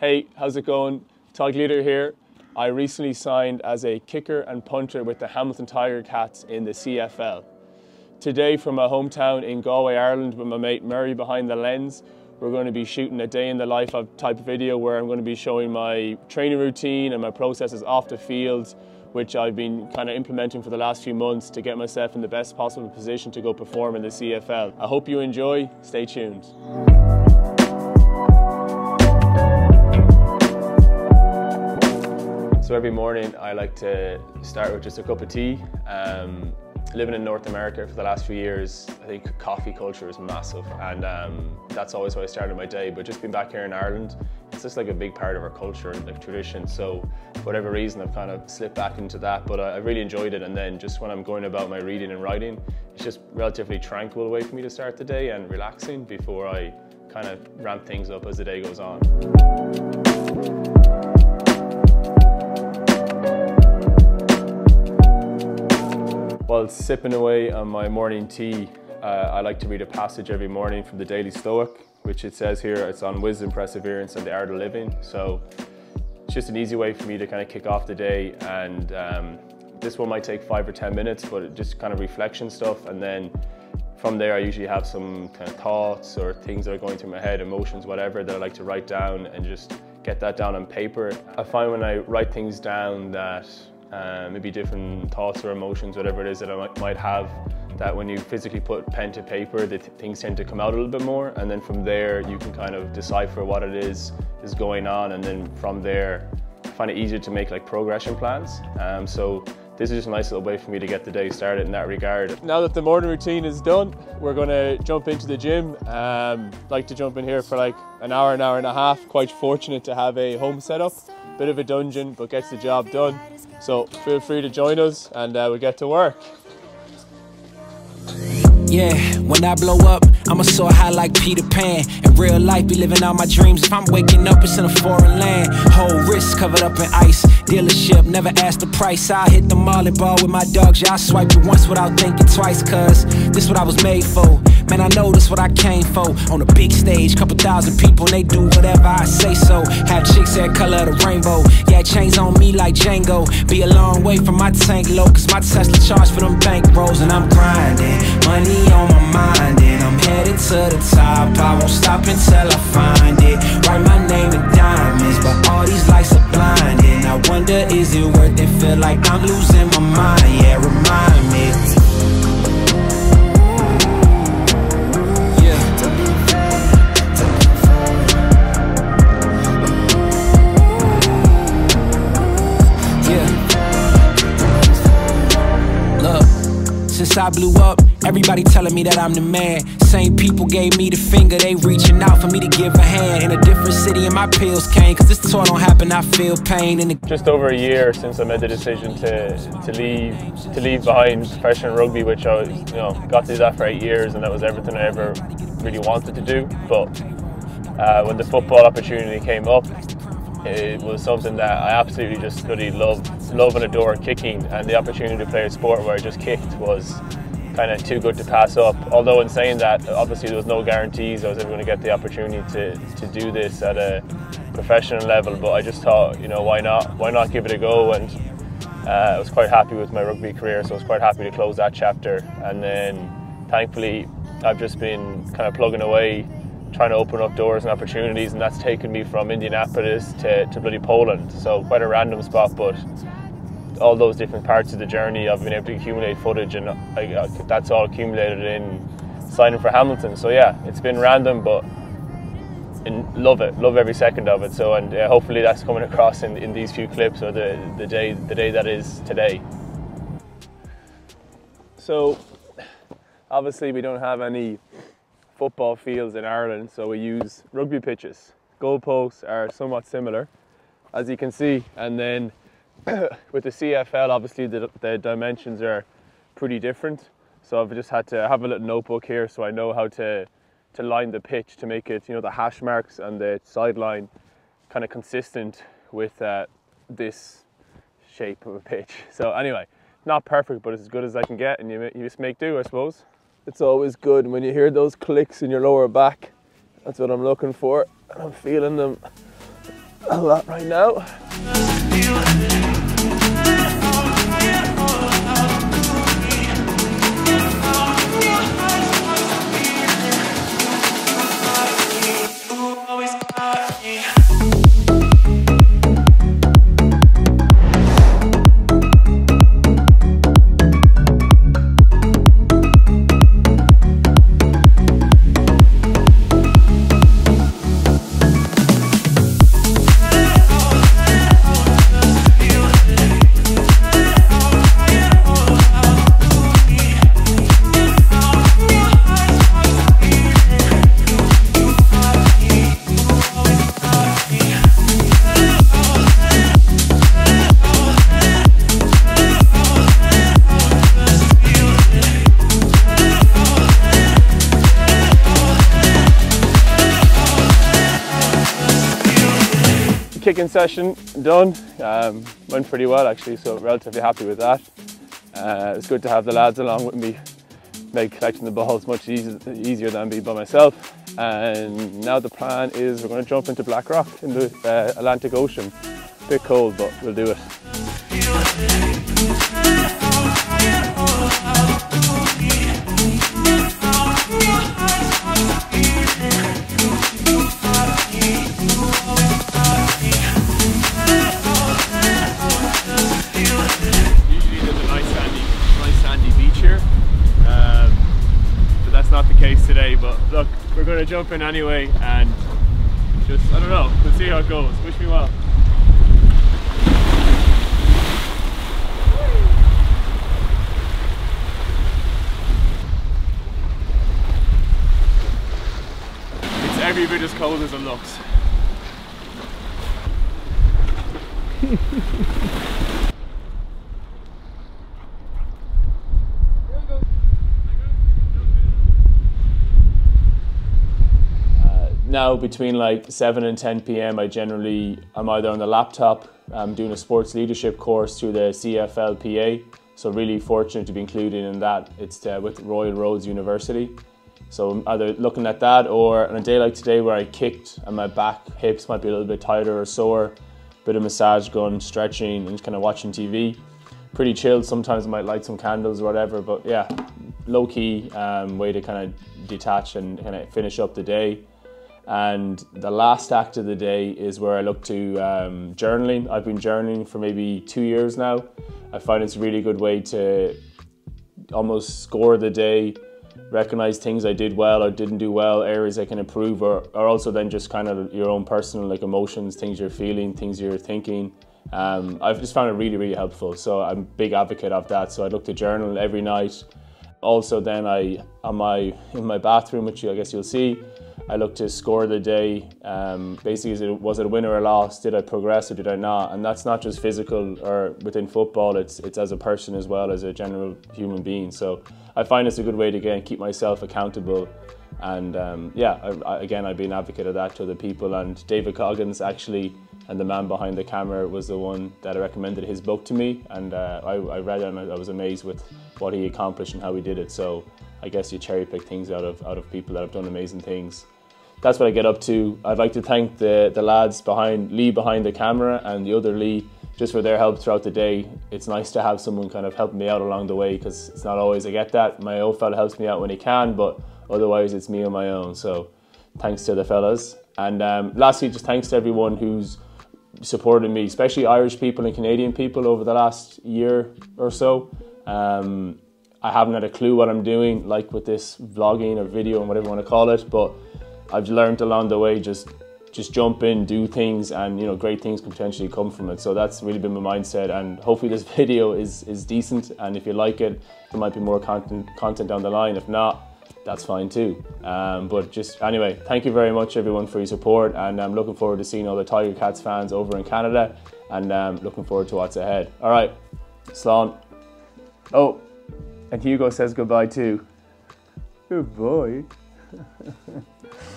Hey, how's it going? Tadhg Leader here. I recently signed as a kicker and punter with the Hamilton Tiger Cats in the CFL. Today from my hometown in Galway, Ireland with my mate Murray behind the lens, we're going to be shooting a day in the life of type of video where I'm going to be showing my training routine and my processes off the field, which I've been kind of implementing for the last few months to get myself in the best possible position to go perform in the CFL. I hope you enjoy. Stay tuned. So every morning I like to start with just a cup of tea. Um, living in North America for the last few years, I think coffee culture is massive, and um, that's always how I started my day. But just being back here in Ireland, it's just like a big part of our culture and like tradition. So, for whatever reason, I've kind of slipped back into that. But I, I really enjoyed it. And then just when I'm going about my reading and writing, it's just relatively tranquil way for me to start the day and relaxing before I kind of ramp things up as the day goes on. While sipping away on my morning tea, uh, I like to read a passage every morning from the Daily Stoic, which it says here it's on wisdom, perseverance, and the art of living. So it's just an easy way for me to kind of kick off the day. And um, this one might take five or 10 minutes, but just kind of reflection stuff. And then from there, I usually have some kind of thoughts or things that are going through my head, emotions, whatever, that I like to write down and just get that down on paper. I find when I write things down that uh, maybe different thoughts or emotions, whatever it is that I might, have, that when you physically put pen to paper, the th things tend to come out a little bit more. And then from there, you can kind of decipher what it is is going on. And then from there, I find it easier to make like progression plans. Um, so this is just a nice little way for me to get the day started in that regard. Now that the morning routine is done, we're going to jump into the gym. Um, like to jump in here for like an hour, an hour and a half. Quite fortunate to have a home setup. Bit of a dungeon, but gets the job done. So feel free to join us and uh, we get to work. Yeah, when I blow up, I'ma soar high like Peter Pan. In real life, be living all my dreams. If I'm waking up, it's in a foreign land. Whole wrist covered up in ice. Dealership, never ask the price. I hit the molly ball with my dogs. Yeah, I swipe it once without thinking twice, cuz this what I was made for. Man, I know this what I came for. On a big stage, couple thousand people, and they do whatever I say so. Have chicks that color the rainbow. Yeah, chains on me like Django. Be a long way from my tank low, cause my Tesla charge for them bank rolls, and I'm grinding. Money on my mind, and I'm headed to the top. I won't stop until I find it. Write my name in diamonds, but all these lights are blinding. I wonder, is it worth it? Feel like I'm losing my mind. Yeah, remind I blew up, everybody telling me that I'm the man. Same people gave me the finger, they reaching out for me to give a hand. In a different city, and my pills came. Cause this tour don't happen, I feel pain. In Just over a year since I made the decision to, to leave to leave behind professional rugby, which I was, you know, got to do that for eight years, and that was everything I ever really wanted to do. But uh, when the football opportunity came up, it was something that I absolutely just really love, and adore kicking, and the opportunity to play a sport where I just kicked was kind of too good to pass up. Although in saying that, obviously there was no guarantees I was ever going to get the opportunity to, to do this at a professional level. But I just thought, you know, why not? Why not give it a go? And uh, I was quite happy with my rugby career, so I was quite happy to close that chapter. And then, thankfully, I've just been kind of plugging away trying to open up doors and opportunities, and that's taken me from Indianapolis to, to bloody Poland. So quite a random spot, but all those different parts of the journey, I've been able to accumulate footage, and I, that's all accumulated in signing for Hamilton. So yeah, it's been random, but love it, love every second of it. So and uh, hopefully that's coming across in, in these few clips or the, the day the day that is today. So obviously we don't have any football fields in Ireland, so we use rugby pitches. Goalposts are somewhat similar, as you can see, and then with the CFL, obviously the, the dimensions are pretty different. So I've just had to have a little notebook here so I know how to to line the pitch to make it, you know, the hash marks and the sideline kind of consistent with uh, this shape of a pitch. So anyway, not perfect, but it's as good as I can get, and you, you just make do, I suppose it's always good when you hear those clicks in your lower back. That's what I'm looking for, and I'm feeling them. A lot right now. Kicking session done. Um, went pretty well actually, so relatively happy with that. Uh, it's good to have the lads along with me, make collecting the balls much easier, easier than be by myself. And now the plan is we're going to jump into Black Rock in the uh, Atlantic Ocean. Bit cold, but we'll do it. Jump in anyway and just, I don't know, we'll see how it goes. Wish me well. It's every bit as cold as it looks. now between like 7 and 10 p.m. I generally I'm either on the laptop I'm doing a sports leadership course through the CFLPA so really fortunate to be included in that. It's uh, with Royal Roads University. So I'm either looking at that or on a day like today where I kicked and my back hips might be a little bit tighter or sore bit of massage gun stretching and just kind of watching TV pretty chilled sometimes I might light some candles or whatever but yeah low-key um, way to kind of detach and kind of finish up the day and the last act of the day is where I look to um, journaling. I've been journaling for maybe two years now. I find it's a really good way to almost score the day, recognize things I did well or didn't do well, areas I can improve, or, or also then just kind of your own personal like emotions, things you're feeling, things you're thinking. Um, I've just found it really, really helpful. So I'm a big advocate of that. So I look to journal every night. Also, then I on my in my bathroom, which I guess you'll see, I look to score the day. Um, basically, it, was it a win or a loss? Did I progress or did I not? And that's not just physical or within football. It's it's as a person as well as a general human being. So I find it's a good way to again keep myself accountable. And um, yeah, I, I, again, I've been an advocate of that to other people. And David Goggins actually, and the man behind the camera, was the one that recommended his book to me. And uh, I, I read it and I was amazed with what he accomplished and how he did it. So I guess you cherry pick things out of out of people that have done amazing things that's what I get up to. I'd like to thank the, the lads behind Lee behind the camera and the other Lee just for their help throughout the day. It's nice to have someone kind of helping me out along the way because it's not always I get that. My old fella helps me out when he can, but otherwise it's me on my own. So thanks to the fellas. And um, lastly, just thanks to everyone who's supported me, especially Irish people and Canadian people over the last year or so. Um, I haven't had a clue what I'm doing, like with this vlogging or video and whatever you want to call it, but I've learned along the way just just jump in, do things, and you know great things can potentially come from it. So that's really been my mindset, and hopefully this video is is decent. And if you like it, there might be more content content down the line. If not, that's fine too. Um, but just anyway, thank you very much everyone for your support, and I'm looking forward to seeing all the Tiger Cats fans over in Canada, and um, looking forward to what's ahead. All right, Slán. Oh, and Hugo says goodbye too. Good boy.